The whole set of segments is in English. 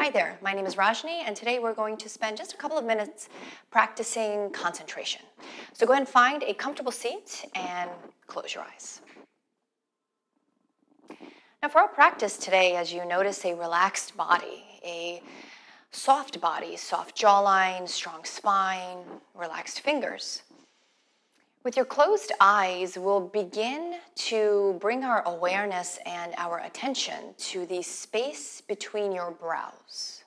Hi there, my name is Rajni, and today we're going to spend just a couple of minutes practicing concentration. So go ahead and find a comfortable seat and close your eyes. Now, for our practice today, as you notice a relaxed body, a soft body, soft jawline, strong spine, relaxed fingers. With your closed eyes, we'll begin to bring our awareness and our attention to the space between your brows.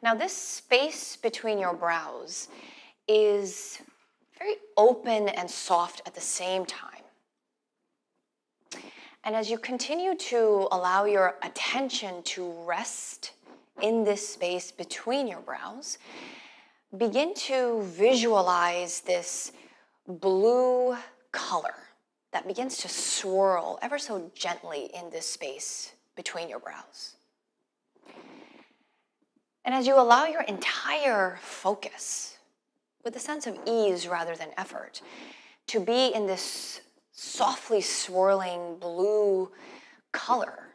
Now, this space between your brows is very open and soft at the same time. And as you continue to allow your attention to rest in this space between your brows, begin to visualize this blue color that begins to swirl ever so gently in this space between your brows. And as you allow your entire focus, with a sense of ease rather than effort, to be in this softly swirling blue color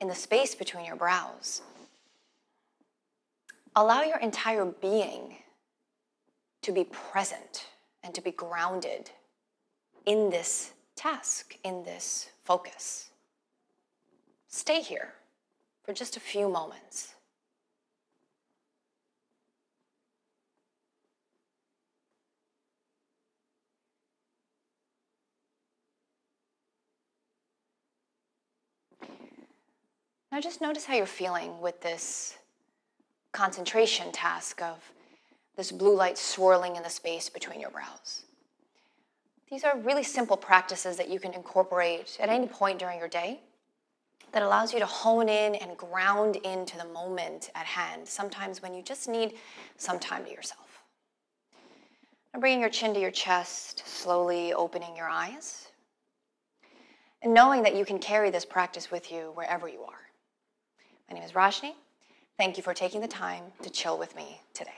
in the space between your brows, allow your entire being to be present and to be grounded in this task, in this focus. Stay here for just a few moments. Now just notice how you're feeling with this concentration task of this blue light swirling in the space between your brows. These are really simple practices that you can incorporate at any point during your day that allows you to hone in and ground into the moment at hand, sometimes when you just need some time to yourself. Now bringing your chin to your chest, slowly opening your eyes, and knowing that you can carry this practice with you wherever you are. My name is Rajni. Thank you for taking the time to chill with me today.